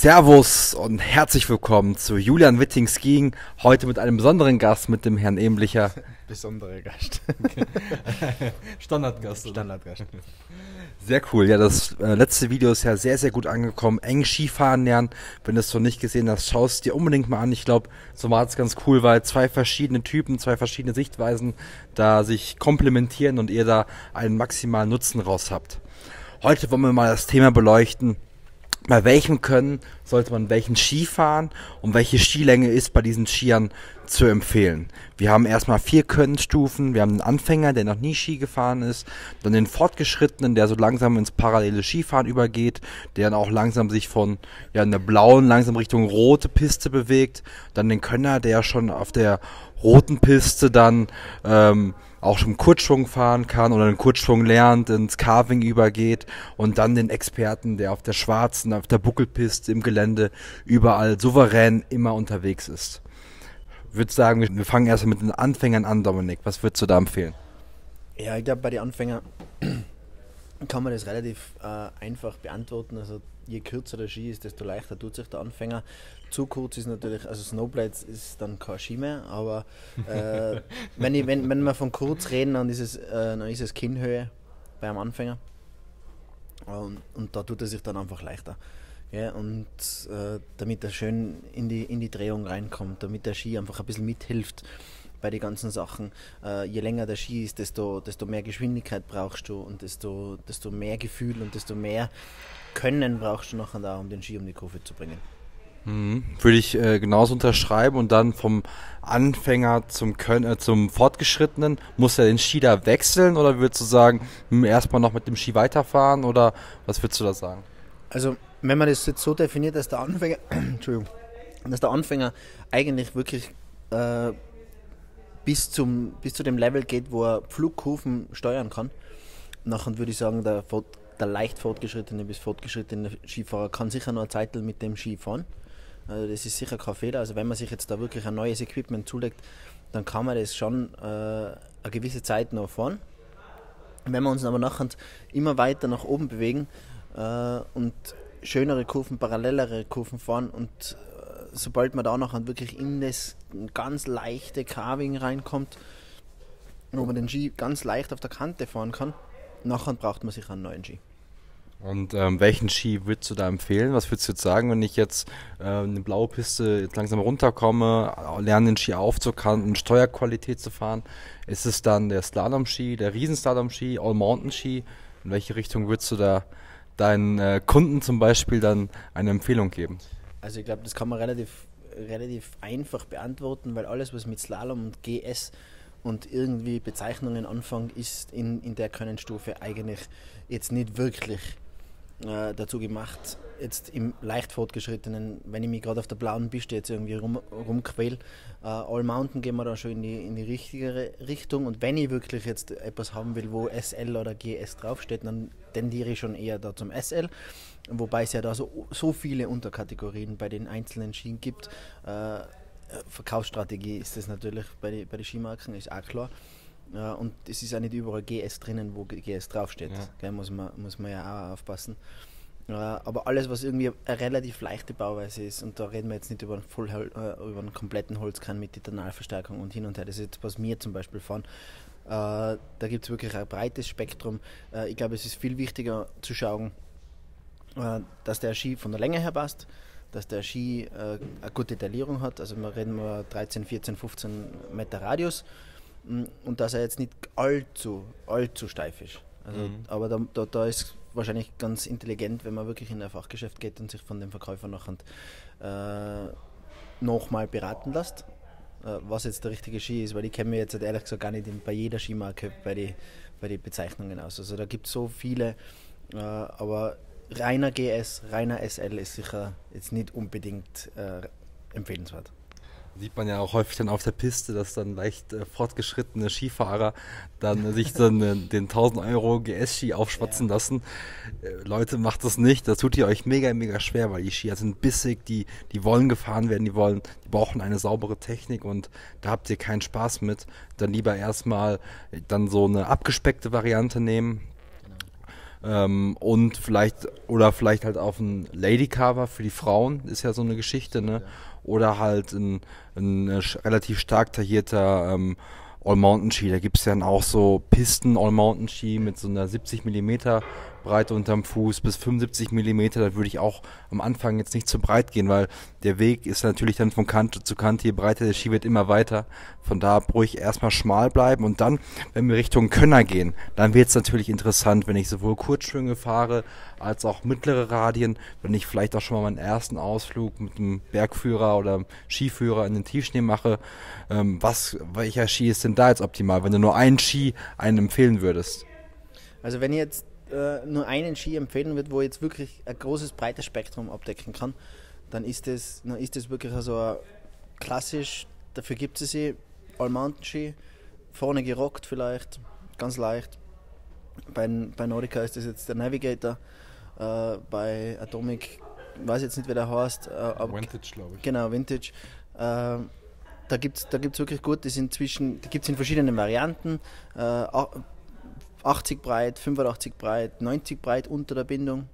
Servus und herzlich willkommen zu Julian Witting Skiing. Heute mit einem besonderen Gast, mit dem Herrn Emblicher. Besonderer Gast. Standardgast. Standardgast. Sehr cool. Ja, das äh, letzte Video ist ja sehr, sehr gut angekommen. Eng Skifahren lernen. Wenn du es noch nicht gesehen hast, schaust dir unbedingt mal an. Ich glaube, so war es ganz cool, weil zwei verschiedene Typen, zwei verschiedene Sichtweisen da sich komplementieren und ihr da einen maximalen Nutzen raus habt. Heute wollen wir mal das Thema beleuchten bei welchem Können sollte man welchen Ski fahren und welche Skilänge ist bei diesen Skiern zu empfehlen. Wir haben erstmal vier Könnenstufen. Wir haben den Anfänger, der noch nie Ski gefahren ist, dann den Fortgeschrittenen, der so langsam ins parallele Skifahren übergeht, der dann auch langsam sich von ja, einer blauen langsam Richtung rote Piste bewegt, dann den Könner, der schon auf der roten Piste dann ähm, auch schon Kurzschwung fahren kann oder den Kurzschwung lernt, ins Carving übergeht und dann den Experten, der auf der schwarzen, auf der Buckelpiste, im Gelände überall souverän immer unterwegs ist. Ich würde sagen, wir fangen erst mit den Anfängern an, Dominik. Was würdest du da empfehlen? Ja, ich glaube, bei den Anfängern kann man das relativ äh, einfach beantworten. Also je kürzer der Ski ist, desto leichter tut sich der Anfänger. Zu kurz ist natürlich, also Snowblades ist dann kein Ski mehr, aber äh, wenn, ich, wenn, wenn wir von kurz reden, dann ist es, äh, dann ist es Kinnhöhe beim Anfänger. Und, und da tut er sich dann einfach leichter. Ja, und äh, damit er schön in die, in die Drehung reinkommt, damit der Ski einfach ein bisschen mithilft bei den ganzen Sachen. Äh, je länger der Ski ist, desto, desto mehr Geschwindigkeit brauchst du und desto, desto mehr Gefühl und desto mehr Können brauchst du nachher da, um den Ski um die Kurve zu bringen. Mhm. Würde ich äh, genauso unterschreiben und dann vom Anfänger zum, Kön äh, zum Fortgeschrittenen, muss er den Ski da wechseln oder würdest du sagen, hm, erstmal noch mit dem Ski weiterfahren oder was würdest du da sagen? Also, wenn man das jetzt so definiert, dass der Anfänger, Entschuldigung, dass der Anfänger eigentlich wirklich äh, bis, zum, bis zu dem Level geht, wo er Flugkurven steuern kann, nachher würde ich sagen, der, der leicht fortgeschrittene bis fortgeschrittene Skifahrer kann sicher noch eine Zeit mit dem Ski fahren. Also das ist sicher kein Fehler. Also wenn man sich jetzt da wirklich ein neues Equipment zulegt, dann kann man das schon äh, eine gewisse Zeit noch fahren. Wenn wir uns aber nachher immer weiter nach oben bewegen äh, und schönere Kurven, parallelere Kurven fahren und äh, sobald man da nachher wirklich in das ganz leichte Carving reinkommt, wo man den Ski ganz leicht auf der Kante fahren kann, nachher braucht man sich einen neuen Ski. Und ähm, welchen Ski würdest du da empfehlen? Was würdest du jetzt sagen, wenn ich jetzt äh, eine blaue Piste jetzt langsam runterkomme, lerne den Ski aufzukanten, Steuerqualität zu fahren? Ist es dann der Slalom-Ski, der Riesenslalom-Ski, All-Mountain-Ski? In welche Richtung würdest du da deinen äh, Kunden zum Beispiel dann eine Empfehlung geben? Also ich glaube, das kann man relativ, relativ einfach beantworten, weil alles, was mit Slalom und GS und irgendwie Bezeichnungen anfangen, ist in, in der Könnenstufe eigentlich jetzt nicht wirklich äh, dazu gemacht, jetzt im leicht fortgeschrittenen, wenn ich mich gerade auf der blauen Piste jetzt irgendwie rum, rumquäl, äh, All Mountain gehen wir da schon in die, in die richtige Richtung und wenn ich wirklich jetzt etwas haben will, wo SL oder GS draufsteht, dann tendiere ich schon eher da zum SL, wobei es ja da so, so viele Unterkategorien bei den einzelnen Schienen gibt. Äh, Verkaufsstrategie ist das natürlich bei den bei die Skimarken, ist auch klar. Ja, und es ist auch nicht überall GS drinnen, wo GS draufsteht. Ja. Gell, muss, man, muss man ja auch aufpassen. Ja, aber alles, was irgendwie eine relativ leichte Bauweise ist, und da reden wir jetzt nicht über einen, Voll, äh, über einen kompletten Holzkern mit Titanalverstärkung und hin und her, das ist jetzt, was wir zum Beispiel fahren. Äh, da gibt es wirklich ein breites Spektrum. Äh, ich glaube, es ist viel wichtiger zu schauen, äh, dass der Ski von der Länge her passt, dass der Ski äh, eine gute Detaillierung hat. Also wir reden über 13, 14, 15 Meter Radius und dass er jetzt nicht allzu, allzu steif ist. Also, mhm. Aber da, da, da ist wahrscheinlich ganz intelligent, wenn man wirklich in ein Fachgeschäft geht und sich von dem Verkäufer nachher äh, nochmal beraten lässt, äh, was jetzt der richtige Ski ist, weil ich kenne mir jetzt ehrlich gesagt gar nicht bei jeder Skimarke bei den bei die Bezeichnungen aus. Also da gibt es so viele, äh, aber reiner GS, reiner SL ist sicher jetzt nicht unbedingt äh, empfehlenswert. Sieht man ja auch häufig dann auf der Piste, dass dann leicht äh, fortgeschrittene Skifahrer dann äh, sich dann äh, den 1000 Euro GS-Ski aufschwatzen ja. lassen. Äh, Leute, macht das nicht. Das tut ihr euch mega, mega schwer, weil die Skier sind bissig, die, die wollen gefahren werden, die wollen, die brauchen eine saubere Technik und da habt ihr keinen Spaß mit. Dann lieber erstmal dann so eine abgespeckte Variante nehmen. Ähm, und vielleicht, oder vielleicht halt auf ein Lady-Cover für die Frauen, ist ja so eine Geschichte, ne? Oder halt ein, ein äh, relativ stark taillierter ähm, All-Mountain-Ski. Da gibt es dann auch so Pisten-All-Mountain-Ski mit so einer 70 mm Breite unterm Fuß bis 75 mm. Da würde ich auch am Anfang jetzt nicht zu breit gehen, weil der Weg ist natürlich dann von Kante zu Kante, je breiter der Ski wird immer weiter. Von da ruhig erstmal schmal bleiben und dann, wenn wir Richtung Könner gehen, dann wird es natürlich interessant, wenn ich sowohl Kurzschwünge fahre als auch mittlere Radien, wenn ich vielleicht auch schon mal meinen ersten Ausflug mit einem Bergführer oder Skiführer in den Tiefschnee mache. Ähm, was, welcher Ski ist denn da jetzt optimal, wenn du nur einen Ski einen empfehlen würdest? Also wenn ich jetzt äh, nur einen Ski empfehlen würde, wo jetzt wirklich ein großes, breites Spektrum abdecken kann, dann ist das, dann ist das wirklich also klassisch, dafür gibt es sie, All-Mountain-Ski, vorne gerockt vielleicht, ganz leicht. Bei, bei Nordica ist das jetzt der Navigator, äh, bei Atomic, weiß jetzt nicht, wie der heißt. Äh, Vintage, glaube ich. Genau, Vintage. Äh, da gibt es da gibt's wirklich gut, die sind zwischen, die gibt es in verschiedenen Varianten. Äh, 80 breit, 85 breit, 90 breit unter der Bindung.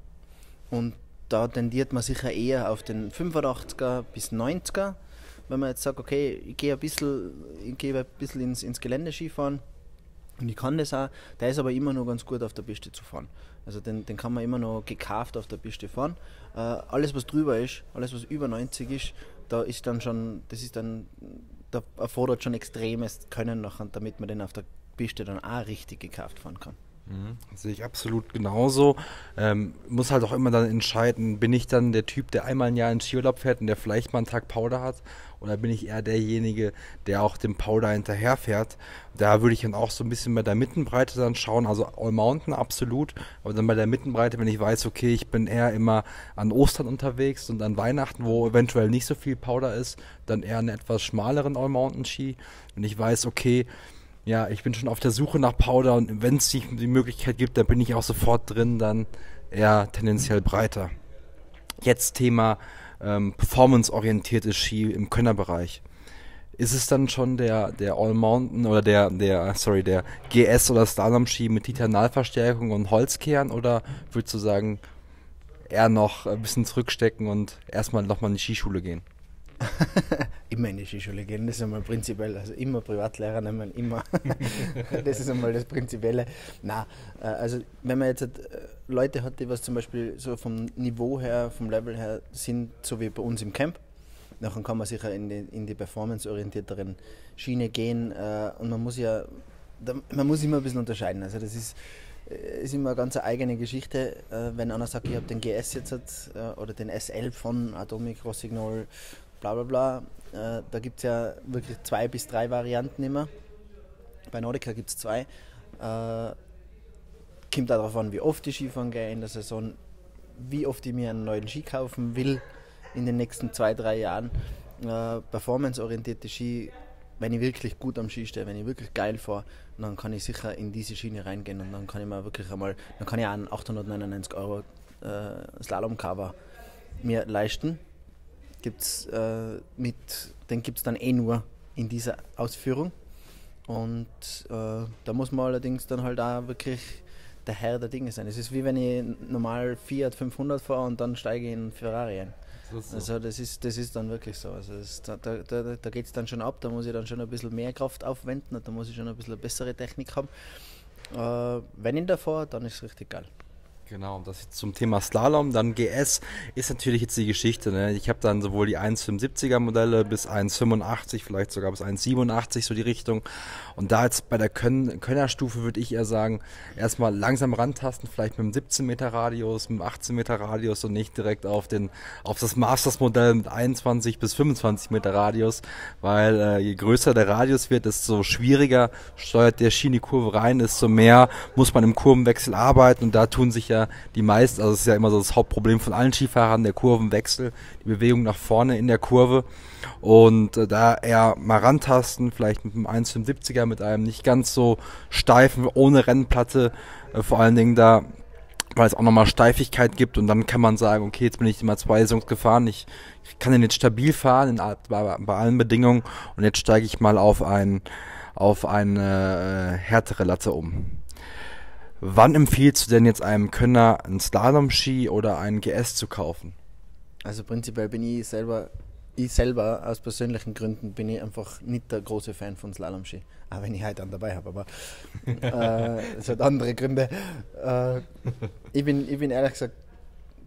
Und da tendiert man sicher eher auf den 85er bis 90er. Wenn man jetzt sagt, okay, ich gehe ein bisschen, ich gehe ein bisschen ins, ins Gelände Skifahren und ich kann das auch, der ist aber immer noch ganz gut auf der Piste zu fahren. Also den, den kann man immer noch gekauft auf der Piste fahren. Äh, alles was drüber ist, alles was über 90 ist, da ist dann schon, das ist dann, da erfordert schon extremes Können nachher, damit man den auf der Piste dann auch richtig gekauft fahren kann. Mhm. Sehe ich absolut genauso. Ähm, muss halt auch immer dann entscheiden, bin ich dann der Typ, der einmal ein Jahr in Skiurlaub fährt und der vielleicht mal einen Tag Powder hat oder bin ich eher derjenige, der auch dem Powder hinterherfährt. Da würde ich dann auch so ein bisschen bei der Mittenbreite dann schauen, also All Mountain absolut, aber dann bei der Mittenbreite, wenn ich weiß, okay, ich bin eher immer an Ostern unterwegs und an Weihnachten, wo eventuell nicht so viel Powder ist, dann eher einen etwas schmaleren All Mountain Ski. Wenn ich weiß, okay, ja, ich bin schon auf der Suche nach Powder und wenn es die Möglichkeit gibt, dann bin ich auch sofort drin, dann eher tendenziell breiter. Jetzt Thema ähm, performance-orientiertes Ski im Könnerbereich. Ist es dann schon der, der All Mountain oder der, der, sorry, der GS oder Slalom Ski mit Titanalverstärkung und Holzkern oder würdest du sagen, eher noch ein bisschen zurückstecken und erstmal nochmal in die Skischule gehen? Immer in die Skischule gehen, das ist einmal prinzipiell. Also immer Privatlehrer nehmen, immer. das ist einmal das Prinzipielle. Na, äh, also wenn man jetzt äh, Leute hat, die was zum Beispiel so vom Niveau her, vom Level her sind, so wie bei uns im Camp, dann kann man sicher in die, in die performanceorientierteren Schiene gehen äh, und man muss ja, man muss immer ein bisschen unterscheiden. Also das ist ist immer eine ganz eigene Geschichte, wenn einer sagt, ich habe den GS jetzt oder den SL von Atomic Rossignol bla bla bla. Äh, da gibt es ja wirklich zwei bis drei Varianten immer. Bei Nordica gibt es zwei. Äh, kommt auch darauf an, wie oft ich Skifahren gehe in der Saison, wie oft ich mir einen neuen Ski kaufen will in den nächsten zwei, drei Jahren. Äh, Performance-orientierte Ski, wenn ich wirklich gut am Ski stehe, wenn ich wirklich geil fahre, dann kann ich sicher in diese Schiene reingehen und dann kann ich mir wirklich einmal, dann kann ich einen 899 Euro äh, Slalom-Cover mir leisten gibt's, äh, mit, den gibt es dann eh nur in dieser Ausführung. Und äh, da muss man allerdings dann halt auch wirklich der Herr der Dinge sein. Es ist wie wenn ich normal Fiat 500 fahre und dann steige ich in Ferrari ein. So. Also das ist, das ist dann wirklich so. Also das, da da, da, da geht es dann schon ab, da muss ich dann schon ein bisschen mehr Kraft aufwenden, da muss ich schon ein bisschen bessere Technik haben. Äh, wenn ich da fahre, dann ist es richtig geil. Genau, das zum Thema Slalom. Dann GS ist natürlich jetzt die Geschichte. Ne? Ich habe dann sowohl die 1,75er Modelle bis 1,85, vielleicht sogar bis 1,87 so die Richtung. Und da jetzt bei der Kön Könnerstufe würde ich eher sagen, erstmal langsam rantasten, vielleicht mit einem 17 Meter Radius, mit einem 18 Meter Radius und nicht direkt auf den auf das Masters Modell mit 21 bis 25 Meter Radius, weil äh, je größer der Radius wird, desto schwieriger steuert der die Kurve rein, desto mehr muss man im Kurvenwechsel arbeiten und da tun sich ja ja die meisten, also es ist ja immer so das Hauptproblem von allen Skifahrern, der Kurvenwechsel, die Bewegung nach vorne in der Kurve. Und äh, da eher mal rantasten, vielleicht mit einem 1,75er, mit einem nicht ganz so steifen, ohne Rennplatte, äh, vor allen Dingen da, weil es auch nochmal Steifigkeit gibt und dann kann man sagen, okay, jetzt bin ich immer zwei Saisons gefahren, ich, ich kann den jetzt stabil fahren in, bei, bei allen Bedingungen und jetzt steige ich mal auf ein auf eine äh, härtere Latte um. Wann empfiehlst du denn jetzt einem Könner einen Slalom-Ski oder einen GS zu kaufen? Also prinzipiell bin ich selber, ich selber aus persönlichen Gründen bin ich einfach nicht der große Fan von Slalom-Ski. Auch wenn ich heute einen dabei habe, aber äh, es hat andere Gründe. Äh, ich, bin, ich bin ehrlich gesagt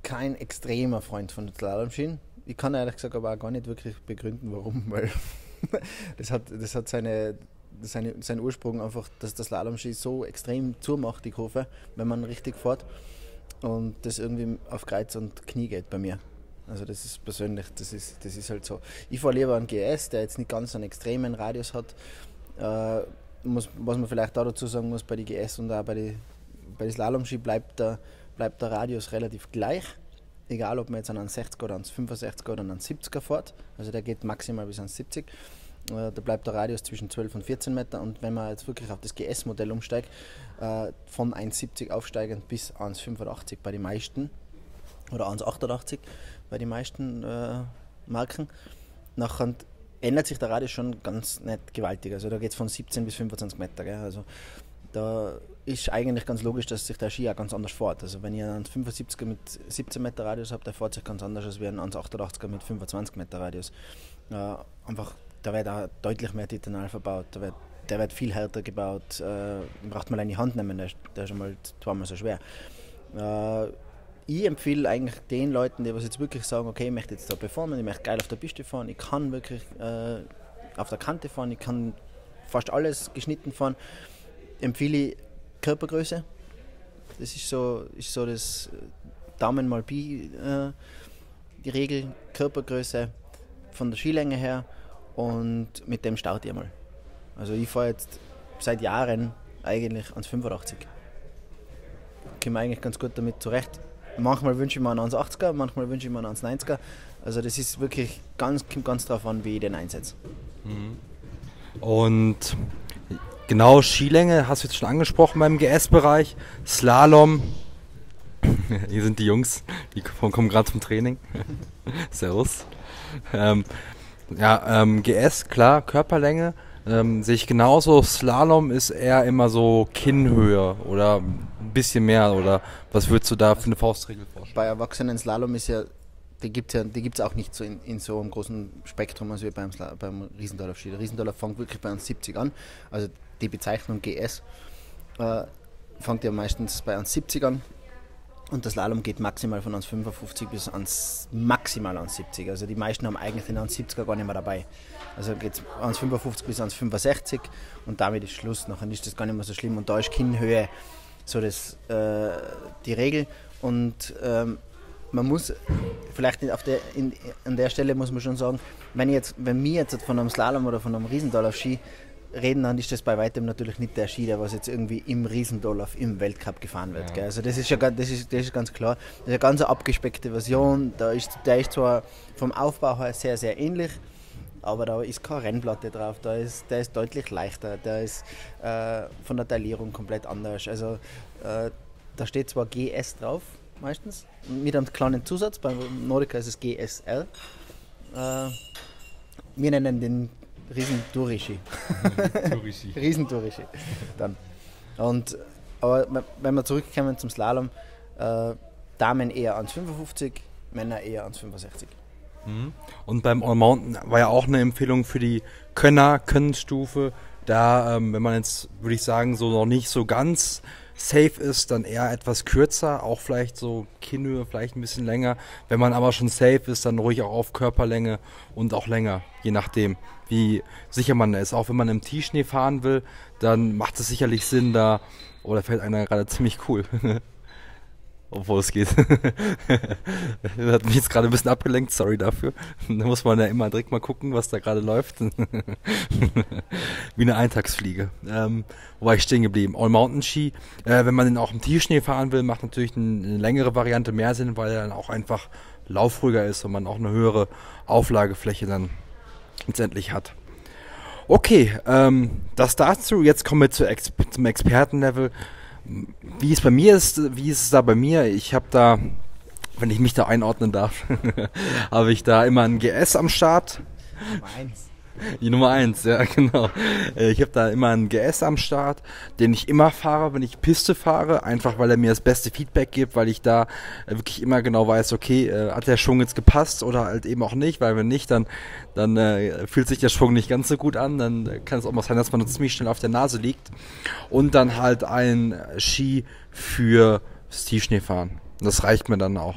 kein extremer Freund von Slalom-Skien. Ich kann ehrlich gesagt aber auch gar nicht wirklich begründen, warum, weil das hat, das hat seine, seine, seinen Ursprung einfach, dass das Slalom-Ski so extrem zumacht, die Kurve, wenn man richtig fährt. Und das irgendwie auf Kreuz und Knie geht bei mir. Also das ist persönlich, das ist, das ist halt so. Ich fahre lieber einen GS, der jetzt nicht ganz einen extremen Radius hat. Äh, muss, was man vielleicht auch dazu sagen muss, bei den GS und auch bei den bei Slalom-Ski bleibt der, bleibt der Radius relativ gleich. Egal, ob man jetzt an einen 60er oder einen 65er oder einen 70er fährt. Also der geht maximal bis an 70. Äh, da bleibt der Radius zwischen 12 und 14 Meter und wenn man jetzt wirklich auf das GS-Modell umsteigt, äh, von 1,70 aufsteigend bis 1,85 bei den meisten oder 1,88 bei den meisten äh, Marken, nachher ändert sich der Radius schon ganz nicht gewaltig. Also da geht es von 17 bis 25 Meter. Gell? Also da ist eigentlich ganz logisch, dass sich der Ski auch ganz anders fährt. Also wenn ihr einen 75er mit 17 Meter Radius habt, der fährt sich ganz anders als ein 1,88er mit 25 Meter Radius. Äh, einfach da wird auch deutlich mehr Titanal verbaut. Da wird, der wird viel härter gebaut. Äh, braucht man in die Hand nehmen, der, der ist schon mal zweimal so schwer. Äh, ich empfehle eigentlich den Leuten, die was jetzt wirklich sagen, okay, ich möchte jetzt da performen, ich möchte geil auf der Piste fahren, ich kann wirklich äh, auf der Kante fahren, ich kann fast alles geschnitten fahren, empfehle ich Körpergröße. Das ist so, ist so das Daumen mal Pi, äh, die Regel, Körpergröße von der Skilänge her und mit dem starte ich mal. Also ich fahre jetzt seit Jahren eigentlich ans 85. Ich komme eigentlich ganz gut damit zurecht. Manchmal wünsche ich mir einen 1,80er, manchmal wünsche ich mir einen 1,90er. Also das ist wirklich ganz, kommt ganz darauf an, wie ich den einsetze. Mhm. Und genau Skilänge hast du jetzt schon angesprochen beim GS-Bereich. Slalom. Hier sind die Jungs, die kommen gerade zum Training. Servus. Ähm, ja, ähm, GS, klar, Körperlänge. Ähm, sehe ich genauso. Slalom ist eher immer so Kinnhöhe oder ein bisschen mehr. Oder was würdest du da für eine Faustregel vorstellen? Bei Erwachsenen Slalom ist ja, die gibt es ja, auch nicht so in, in, so einem großen Spektrum als wie beim, beim Riesendorfer Der Riesendorfer fängt wirklich bei uns 70 an. Also die Bezeichnung GS äh, fängt ja meistens bei uns 70 an und das Slalom geht maximal von 1,55 bis ans maximal 1,70. Also die meisten haben eigentlich den 1,70er gar nicht mehr dabei. Also geht es 1,55 bis 1,65 und damit ist Schluss. Nachher ist das gar nicht mehr so schlimm. Und da ist Kinnhöhe so das, äh, die Regel. Und ähm, man muss vielleicht auf der, in, an der Stelle muss man schon sagen, wenn, jetzt, wenn wir jetzt von einem Slalom oder von einem Riesendollar Dann ist das bei weitem natürlich nicht der Ski, der was jetzt irgendwie im Riesendollar im Weltcup gefahren wird. Ja. Also das ist ja das ist, das ist ganz klar. Das ist eine ganz abgespeckte Version. Da ist, der ist zwar vom Aufbau her sehr, sehr ähnlich, aber da ist keine Rennplatte drauf. Da ist, der ist deutlich leichter. Der ist äh, von der Taillierung komplett anders. Also äh, da steht zwar GS drauf, meistens, mit einem kleinen Zusatz. Beim Nordica ist es GSL. Äh, wir nennen den Riesen Riesenturishi. Riesenturishi. Dann. Und, aber wenn wir zurückkommen zum Slalom, äh, Damen eher ans 55, Männer eher ans 65. Mhm. Und beim All Mountain war ja auch eine Empfehlung für die Könner, Könnenstufe. Da, ähm, wenn man jetzt, würde ich sagen, so noch nicht so ganz safe ist, dann eher etwas kürzer, auch vielleicht so Kinnhöhe, vielleicht ein bisschen länger. Wenn man aber schon safe ist, dann ruhig auch auf Körperlänge und auch länger, je nachdem, wie sicher man ist. Auch wenn man im T-Schnee fahren will, dann macht es sicherlich Sinn, da, da fällt einer gerade ziemlich cool. Obwohl es geht. hat mich jetzt gerade ein bisschen abgelenkt, sorry dafür. Da muss man ja immer direkt mal gucken, was da gerade läuft. Wie eine Eintagsfliege. Ähm, wo war ich stehen geblieben? All Mountain Ski. Äh, wenn man den auch im Tiefschnee fahren will, macht natürlich eine längere Variante mehr Sinn, weil er dann auch einfach laufruhiger ist und man auch eine höhere Auflagefläche dann letztendlich hat. Okay, ähm, das dazu. Jetzt kommen wir zu Ex zum Expertenlevel. Wie es bei mir ist, wie ist es da bei mir? Ich habe da, wenn ich mich da einordnen darf, habe ich da immer ein GS am Start. Meins. Die Nummer eins, ja, genau. Äh, ich habe da immer einen GS am Start, den ich immer fahre, wenn ich Piste fahre, einfach weil er mir das beste Feedback gibt, weil ich da äh, wirklich immer genau weiß, okay, äh, hat der Schwung jetzt gepasst oder halt eben auch nicht, weil wenn nicht, dann, dann äh, fühlt sich der Schwung nicht ganz so gut an, dann kann es auch mal sein, dass man ziemlich schnell auf der Nase liegt. Und dann halt ein Ski für Stiefschnee fahren. Das reicht mir dann auch.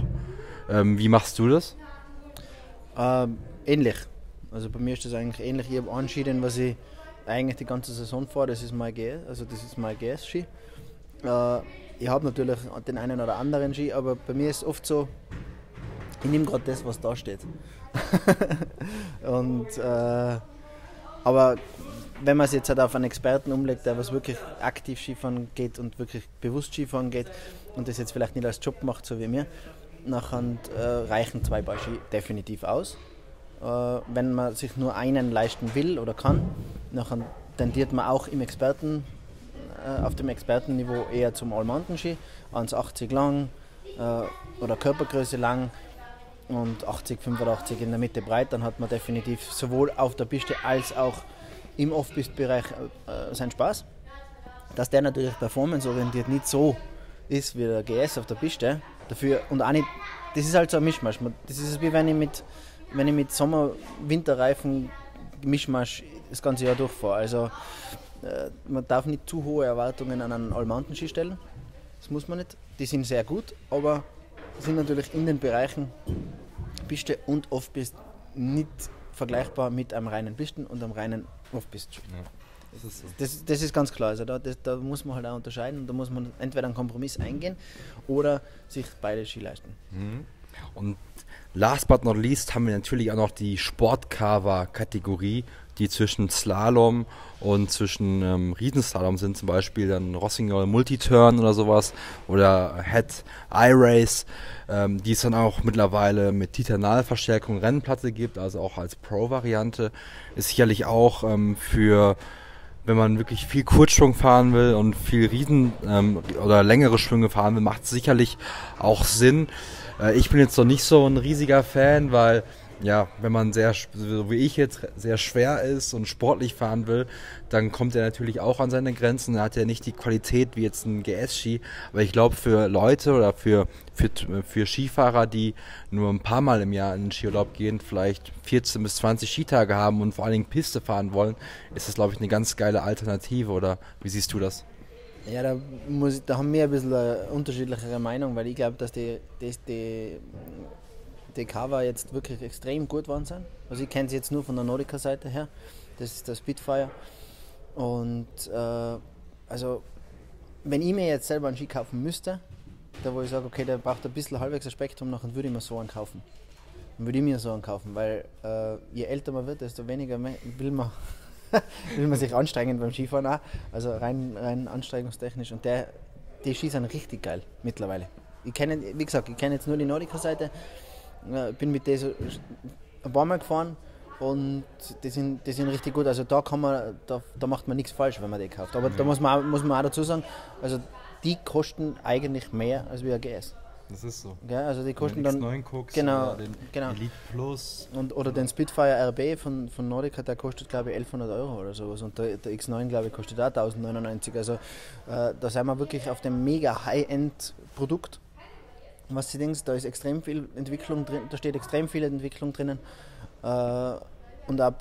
Ähm, wie machst du das? Ähm, ähnlich. Also bei mir ist das eigentlich ähnlich. Ich habe einen Ski, den was ich eigentlich die ganze Saison fahre, das ist mein GS, also das ist mein GS-Ski. Äh, ich habe natürlich den einen oder anderen Ski, aber bei mir ist es oft so, ich nehme gerade das, was da steht. und, äh, aber wenn man es jetzt halt auf einen Experten umlegt, der was wirklich aktiv Skifahren geht und wirklich bewusst Skifahren geht und das jetzt vielleicht nicht als Job macht, so wie mir, nachher äh, reichen zwei Paar Ski definitiv aus. Äh, wenn man sich nur einen leisten will oder kann, nachher tendiert man auch im Experten, äh, auf dem Expertenniveau eher zum All-Mountain-Ski, 1,80 lang äh, oder Körpergröße lang und 80, 85 in der Mitte breit, dann hat man definitiv sowohl auf der Piste als auch im Off-Pist-Bereich seinen Spaß. Dass der natürlich performanceorientiert nicht so ist wie der GS auf der Piste, dafür und auch nicht, das ist halt so ein Mischmasch. Das ist wie wenn ich mit wenn ich mit Sommer-Winterreifen Mischmasch das ganze Jahr durchfahre. Also äh, man darf nicht zu hohe Erwartungen an einen Allmountain-Ski stellen. Das muss man nicht. Die sind sehr gut, aber sind natürlich in den Bereichen Piste und Off-Piste nicht vergleichbar mit einem reinen Pisten und einem reinen Off-Piste. Ja. Das ist, so. das, das ist ganz klar. Also da, das, da muss man halt auch unterscheiden. Da muss man entweder einen Kompromiss eingehen oder sich beide Ski leisten. Mhm. Und last but not least haben wir natürlich auch noch die Sportcarver-Kategorie, die zwischen Slalom und zwischen ähm, Riesenslalom sind, zum Beispiel dann Rossinger Multiturn oder sowas oder Head I-Race, ähm, die es dann auch mittlerweile mit Titanalverstärkung Rennplatte gibt, also auch als Pro-Variante, ist sicherlich auch ähm, für wenn man wirklich viel Kurzschwung fahren will und viel Riesen ähm, oder längere Schwünge fahren will, macht es sicherlich auch Sinn. Äh, ich bin jetzt noch nicht so ein riesiger Fan, weil ja, wenn man sehr, so wie ich jetzt, sehr schwer ist und sportlich fahren will, dann kommt er natürlich auch an seine Grenzen. Er hat ja nicht die Qualität wie jetzt ein GS-Ski. Aber ich glaube, für Leute oder für, für, für Skifahrer, die nur ein paar Mal im Jahr in den Skiurlaub gehen, vielleicht 14 bis 20 Skitage haben und vor allen Dingen Piste fahren wollen, ist das, glaube ich, eine ganz geile Alternative. Oder wie siehst du das? Ja, da, muss, da haben wir ein bisschen eine unterschiedlichere Meinung, weil ich glaube, dass die, die, die, die Cover jetzt wirklich extrem gut waren sind. Also ich kenne sie jetzt nur von der Nordica-Seite her. Das ist der Spitfire. Und äh, also, wenn ich mir jetzt selber einen Ski kaufen müsste, da wo ich sage, okay, der braucht ein bisschen halbwegs ein Spektrum, dann würde ich mir so einen kaufen. Dann würde ich mir so einen kaufen, weil äh, je älter man wird, desto weniger will man will man sich anstrengen beim Skifahren auch. Also rein, rein anstrengungstechnisch. Und der, die Skis sind richtig geil mittlerweile. Ich kenne, wie gesagt, ich kenne jetzt nur die Nordica-Seite. Bin mit denen ein paar Mal gefahren und die sind, die sind richtig gut. Also da kann man, da, da macht man nichts falsch, wenn man die kauft. Aber mhm. da muss man, auch, muss man auch dazu sagen, also die kosten eigentlich mehr als wie ein GS. Das ist so. Ja, also die kosten dann. X9 guckst, genau, den genau. Elite Plus. Und, oder den Spitfire RB von, von Nordica, der kostet glaube ich 1100 Euro oder sowas. Und der, der X9 glaube ich kostet auch 1099. Also äh, da sind wir wirklich auf dem mega High-End-Produkt. Was sie denkst, da ist extrem viel Entwicklung drin, da steht extrem viel Entwicklung drinnen. Äh, und auch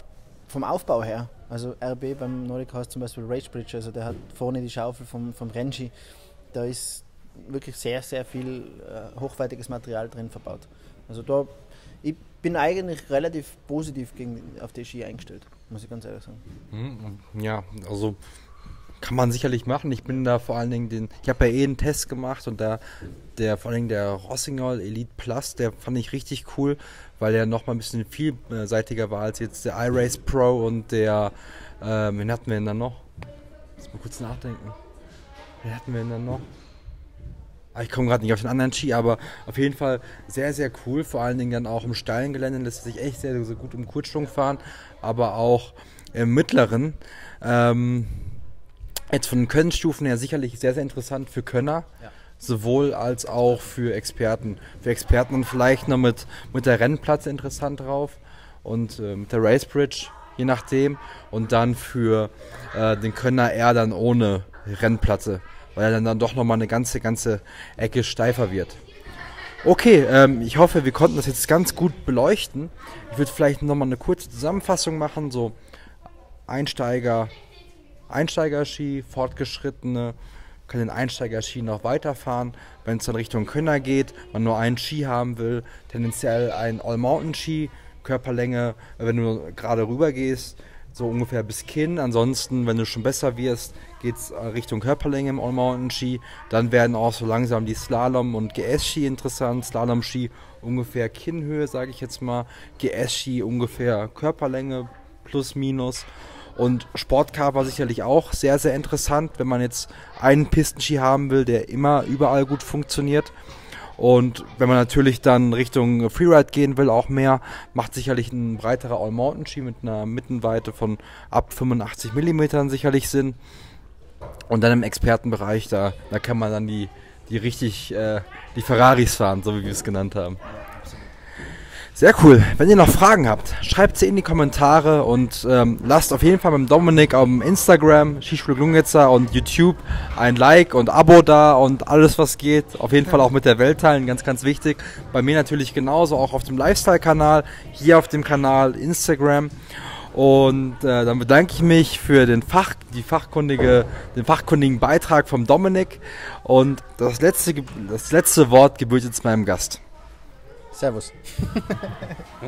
vom Aufbau her. Also RB beim Nordica heißt zum Beispiel Rage Bridge, also der hat vorne die Schaufel vom, vom Renji. Da ist wirklich sehr, sehr viel äh, hochwertiges Material drin verbaut. Also da, ich bin eigentlich relativ positiv gegen, auf die Ski eingestellt, muss ich ganz ehrlich sagen. Hm, ja, also kann man sicherlich machen. Ich bin da vor allen Dingen den, ich habe ja eh einen Test gemacht und da der vor allen Dingen der Rossignol Elite Plus, der fand ich richtig cool, weil der noch mal ein bisschen vielseitiger war als jetzt der iRace Pro und der, äh, wen hatten wir denn dann noch? Lass mal kurz nachdenken. Wen hatten wir denn dann noch? Ah, ich komme gerade nicht auf den anderen Ski, aber auf jeden Fall sehr, sehr cool. Vor allen Dingen dann auch im steilen Gelände lässt sich echt sehr, sehr gut im Kurzschwung fahren, aber auch im mittleren. Ähm, jetzt von den Könnenstufen her sicherlich sehr, sehr interessant für Könner. Ja. Sowohl als auch für Experten. Für Experten dann vielleicht noch mit, mit der Rennplatz interessant drauf und äh, mit der Racebridge je nachdem. Und dann für äh, den Könner eher dann ohne Rennplatte, weil er dann, dann doch nochmal eine ganze, ganze Ecke steifer wird. Okay, ähm, ich hoffe, wir konnten das jetzt ganz gut beleuchten. Ich würde vielleicht nochmal eine kurze Zusammenfassung machen, so Einsteiger, Einsteigerski, Fortgeschrittene, können den Einsteiger-Ski noch weiterfahren. Wenn es dann Richtung Könner geht, man nur einen Ski haben will, tendenziell ein All-Mountain-Ski, Körperlänge, wenn du gerade rüber gehst, so ungefähr bis Kinn. Ansonsten, wenn du schon besser wirst, geht es Richtung Körperlänge im All-Mountain-Ski. Dann werden auch so langsam die Slalom- und GS-Ski interessant. Slalom-Ski ungefähr Kinnhöhe, sage ich jetzt mal. GS-Ski ungefähr Körperlänge plus minus. Und Sportcar war sicherlich auch sehr, sehr interessant, wenn man jetzt einen Pistenski haben will, der immer überall gut funktioniert. Und wenn man natürlich dann Richtung Freeride gehen will, auch mehr, macht sicherlich ein breiterer All-Mountain-Ski mit einer Mittenweite von ab 85 mm sicherlich Sinn. Und dann im Expertenbereich, da, da kann man dann die, die richtig, äh, die Ferraris fahren, so wie wir es genannt haben. Sehr cool. Wenn ihr noch Fragen habt, schreibt sie in die Kommentare und ähm, lasst auf jeden Fall mit Dominik auf Instagram, Skischule Glungetzer und YouTube ein Like und Abo da und alles was geht. Auf jeden Fall auch mit der Welt teilen, ganz, ganz wichtig. Bei mir natürlich genauso, auch auf dem Lifestyle-Kanal, hier auf dem Kanal Instagram. Und äh, dann bedanke ich mich für den Fach, die fachkundige, den fachkundigen Beitrag vom Dominik. Und das letzte, das letzte Wort gebührt jetzt meinem Gast. Servus.